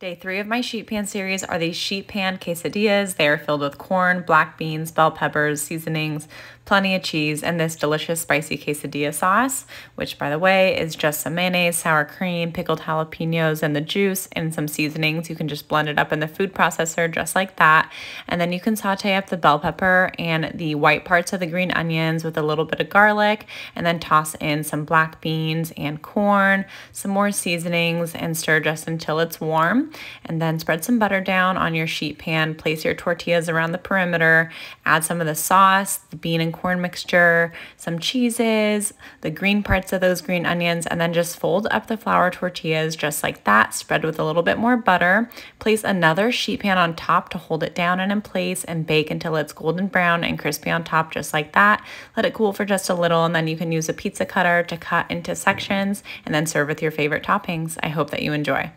Day three of my sheet pan series are these sheet pan quesadillas. They are filled with corn, black beans, bell peppers, seasonings, plenty of cheese, and this delicious spicy quesadilla sauce, which by the way is just some mayonnaise, sour cream, pickled jalapenos, and the juice, and some seasonings. You can just blend it up in the food processor just like that. And then you can saute up the bell pepper and the white parts of the green onions with a little bit of garlic, and then toss in some black beans and corn, some more seasonings, and stir just until it's warm. And then spread some butter down on your sheet pan, place your tortillas around the perimeter, add some of the sauce, the bean and corn mixture, some cheeses, the green parts of those green onions, and then just fold up the flour tortillas just like that, spread with a little bit more butter. Place another sheet pan on top to hold it down and in place and bake until it's golden brown and crispy on top just like that. Let it cool for just a little and then you can use a pizza cutter to cut into sections and then serve with your favorite toppings. I hope that you enjoy.